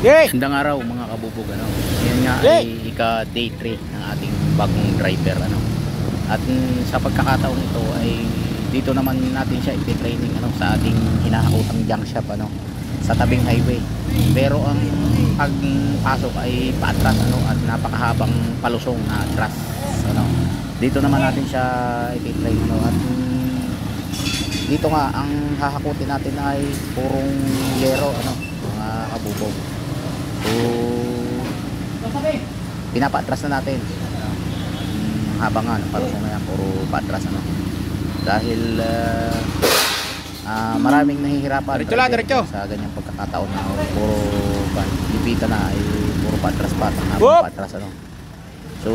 Okay. Magandang araw mga kabubog ano. Yan nga ay ika day 3 ng ating bagong driver ano. At mm, sa pagkakataon ito ay dito naman natin siya i-training ano sa ating hinahakutang junk shop ano sa tabing highway. Pero ang pagpasok ay paatras ano at napakahabang palusong na atras ano. Dito naman natin siya i-train ano at mm, dito nga ang hahakutin natin ay purong yero ano mga kabubog. Pinapaatras na natin. Um, habang nga, palusong na yan, puro paatras ano. Dahil uh, ah, maraming nahihirapan Diretso lang, diretso. sa ganyang pagkakataon na puro pa, lipita na ay puro patras pa, habang patras ano. So,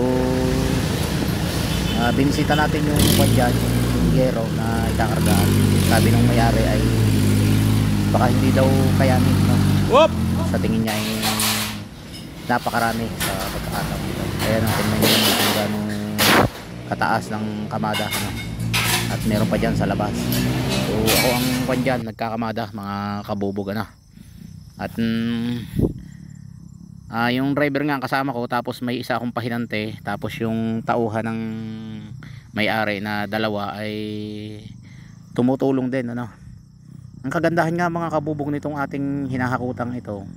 ah, binisita natin yung kwan dyan, yung yero na ikakargaan. Sabi ng may-ari ay baka hindi daw kayanin no? Whoop. sa tingin niya ay napakarami sa pagkakataon nito. Kaya nang tingnan naman kung gano'ng kataas ng kamada. Ano? At meron pa dyan sa labas. So ako ang kwan dyan, nagkakamada, mga kabubog ano. At mm, ah, yung driver nga ang kasama ko, tapos may isa akong pahinante, tapos yung tauhan ng may-ari na dalawa ay tumutulong din ano. Ang kagandahan nga mga kabubog nitong ating hinahakutang ito,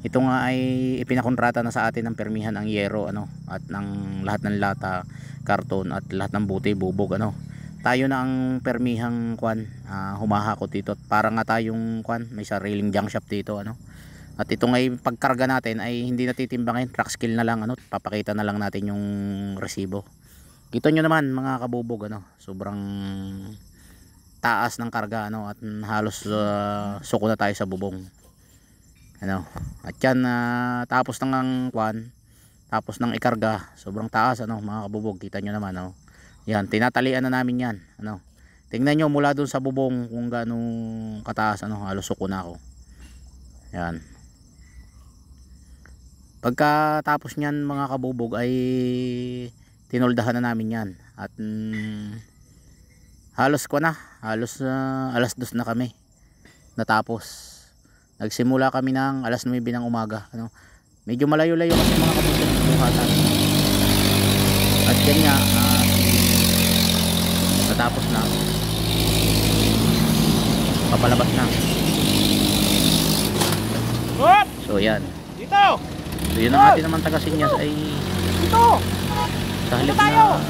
ito nga ay ipinakontrata na sa atin ng permihan ang yero ano at ng lahat ng lata, karton at lahat ng buti bubog ano. Tayo na ang permihang kwan ah, humahakot dito para nga tayong kwan may sariling junk shop dito ano. At ito nga pagkarga natin ay hindi natitimbangin, track skill na lang ano, papakita na lang natin yung resibo. Kita nyo naman mga kabubog ano, sobrang taas ng karga ano at halos uh, suko na tayo sa bubong ano? At yan ah, tapos ng ang kwan tapos ng ikarga. Sobrang taas ano mga kabubog. Kita nyo naman ano yan tinatalian na namin yan ano. Tingnan nyo mula dun sa bubong kung gaano kataas ano halos suko na ako. Yan. Pagkatapos nyan mga kabubog ay tinoldahan na namin yan. At mm, halos ko na. Halos ah, alas dos na kami. Natapos nagsimula kami ng alas 9 ng umaga ano medyo malayo-layo kasi mga kabukod ng buhatan at yan nga ah, natapos na papalabas na so yan Dito. so yun ang atin naman taga Sinyas ay Dito. sa halip Dito tayo. na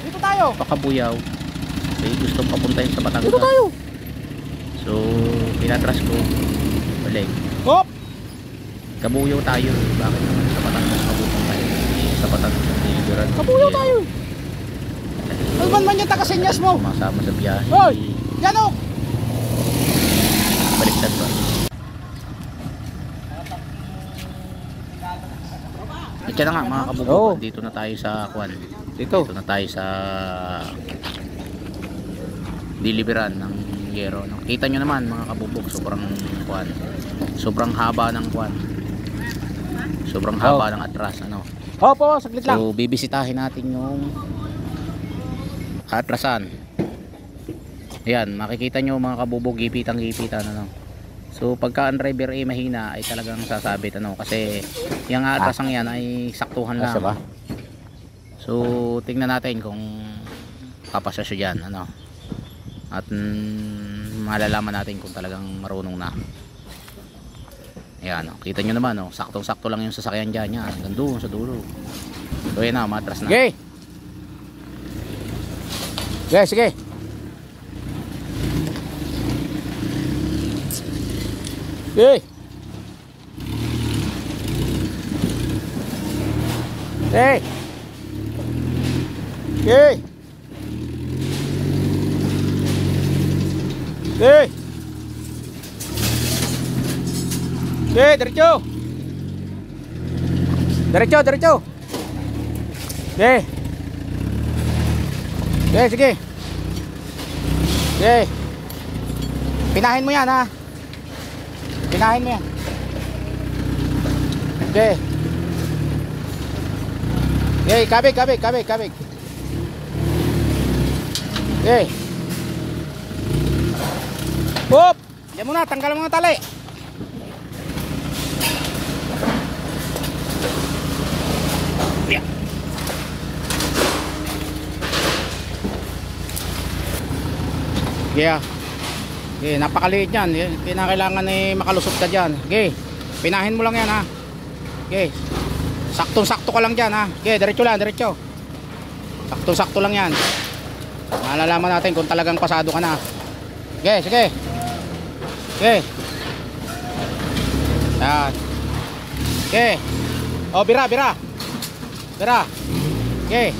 Dito tayo. pakabuyaw ay gusto papuntahin sa Batangas Dito tayo. So pinatras ko balik Whoop. Kabuyaw tayo. Bakit naman sa Batangas mabutong tayo? Sa Batangas ang diliberan. Kabuyaw tayo. Ano man man yung taga-senyas mo? Masama sa biyahe. Hoy! Yan o. Baliktad ba? Yan na nga mga kabubog. Oo. Dito na tayo sa Kwan. Dito. Dito na tayo sa diliberan ng yero. No? Kita nyo naman mga kabubog. Sobrang Kwan. Sobrang haba ng Kwan. Sobrang haba ng atras. Ano? Opo, saglit lang. So, bibisitahin natin yung katrasan. Ayan, makikita nyo mga kabubog, gipitang gipitan ano. So, pagka ang driver ay mahina, ay talagang sasabit ano. Kasi, yung atrasang yan ay saktuhan lang. So, tingnan natin kung papasya siya dyan, ano. At mm, malalaman natin kung talagang marunong na. Ayan, oh. kita nyo naman, oh. saktong-sakto lang yung sasakyan dyan, yan. Hanggang sa dulo. So, na, matras na. Okay. Okay, sige. Okay. Okay. Okay. Okay. Okay, diretso. Diretso, diretso. Okay. Okay, sige. Okay. Pinahin mo yan ha. Pinahin mo yan. Okay. Okay, kabig, kabig, kabig, kabig. Okay. Bob! Diyan muna, tanggal mo mga tali. Yeah. Yeah. Okay, napakaliit yan. Kinakailangan ni makalusot ka dyan. Okay, pinahin mo lang yan ha. Okay, saktong-sakto ka lang dyan ha. Okay, diretso lang, diretso. Saktong-sakto lang yan. Malalaman natin kung talagang pasado ka na. Okay, sige. Okay. Yan. Okay. Oh, bira, bira. Bira. Okay.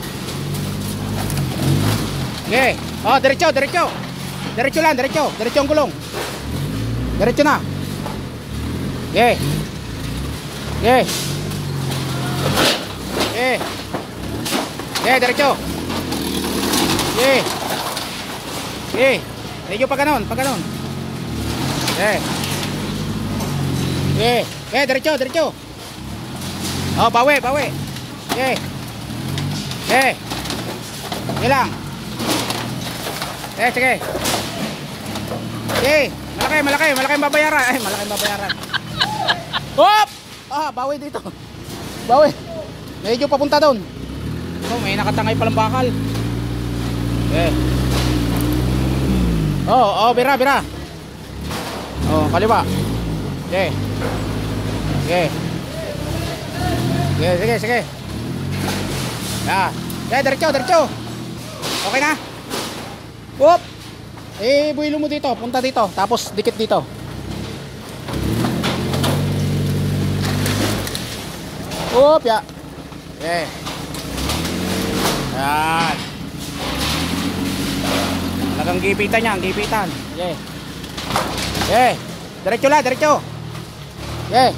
Okay. Oh, diretso, diretso. Diretso lang, diretso. Diretso ang gulong. Diretso na. Okay. Okay. Okay. Okay, diretso. Okay. Okay. Medyo pa ganon, pa ganon. Okay. Okay. Okay, diretso, diretso. Oh, bawi, bawi. Okay. Okay. Okay lang. Eh, sige. Okay. Malaki, malaki, malaki ang babayaran. Ay, malaki ang babayaran. Hop! Ah, bawi dito. Bawi. Medyo papunta doon. Oh, may nakatangay palang bakal. Eh. Oh, oh, bira, bira. Oh, kaliwa. Okay. Okay. Sige, sige, sige. Ah, yeah, diretso, diretso. Okay na? Whoop! Eh, buhilo mo dito, punta dito, tapos dikit dito. Whoop, ya. Okay. Yan. Talagang gipitan yan, gipitan. Okay. Okay. Diretso lang, diretso. Okay.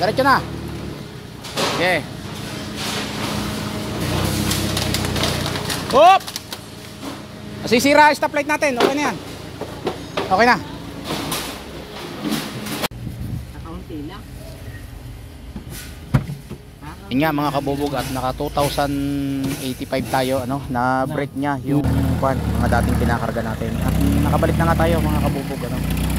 Diretso na. Okay. Hop! Masisira ang stoplight natin. Okay na yan. Okay na. Nakaunti lang. Yun nga mga kabubog at naka 2085 tayo ano na brake niya yung kwan, mga dating pinakarga natin. At nakabalik na nga tayo mga kabubog ano.